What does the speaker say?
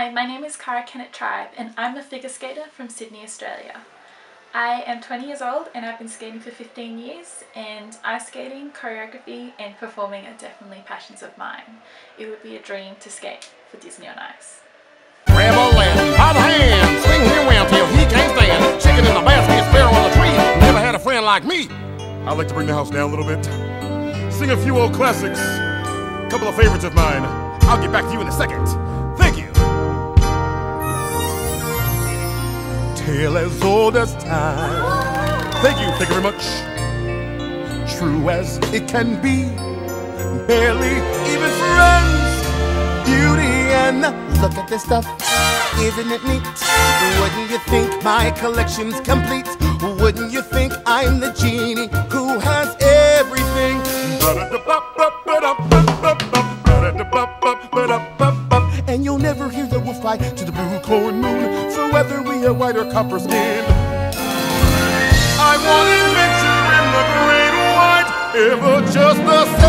Hi, my name is Cara Kennett Tribe and I'm a figure skater from Sydney, Australia. I am 20 years old and I've been skating for 15 years and ice skating, choreography and performing are definitely passions of mine. It would be a dream to skate for Disney on Ice. Grab a till he can't stand. Chicken in the basket, sparrow on the tree. Never had a friend like me. I'd like to bring the house down a little bit. Sing a few old classics. A couple of favorites of mine. I'll get back to you in a second. Tale as old as time. Thank you, thank you very much. True as it can be. Barely even friends. Beauty and look at this stuff. Isn't it neat? Wouldn't you think my collection's complete? Wouldn't you think I'm the genie who has everything? Whether we are white or copper skinned. I want adventure in the great white, ever just the same.